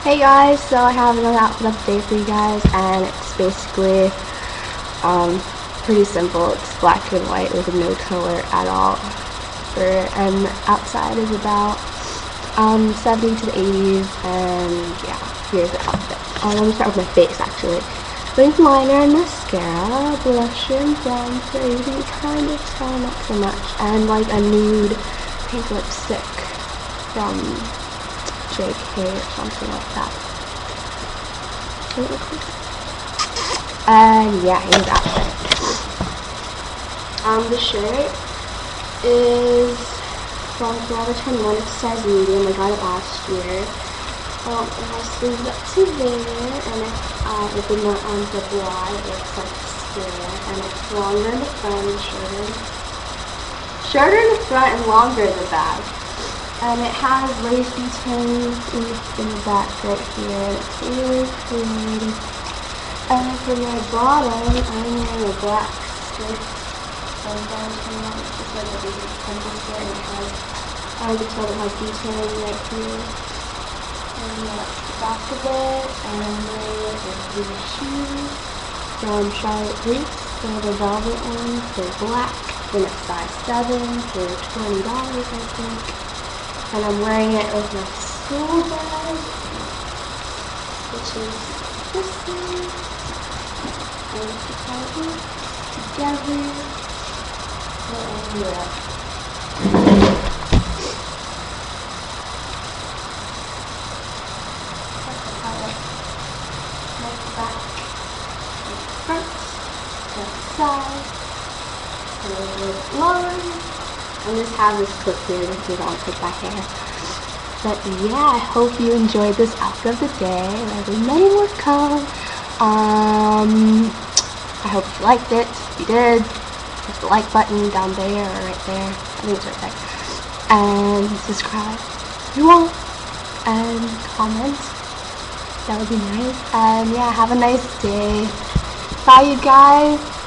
Hey guys, so I have another outfit update for you guys, and it's basically um, pretty simple. It's black and white with no color at all. For, and outside is about um, 70 to the 80s, and yeah, here's the outfit. Oh, let me start with my face actually. Wing liner and mascara, blusher and bronzer, you can kind of tell not so much, and like a nude pink lipstick from JK or something like that. And yeah, here's the outfit. Um, the shirt is from Forever 21. It's size medium. I got it last year. Um, it has sleeves up to there, and if I open the unzip wide, it looks like square, and it's longer in the front and shorter, shorter in the front and longer in the back and it has lace detailing in the back right here. It's really pretty. And for my bottom, I'm wearing a black. And down here, it's just like a big temple here, and it has, I can tell it has detailing right here. And that's the back of it, and I'm wearing with these shoes from Charlotte Russe. They're the velvet ones, they're black, and it's size 7 for $20, I think and I'm wearing it with my school bag, which is this one, and together, together, and yeah. Front, the side, a little I just have this clip here to do on clip my hair. But yeah, I hope you enjoyed this outfit of the day. There'll be many more come. Um, I hope you liked it. If you did, hit the like button down there or right there. I think it's right there. And subscribe if you want. And comment. That would be nice. And yeah, have a nice day. Bye, you guys.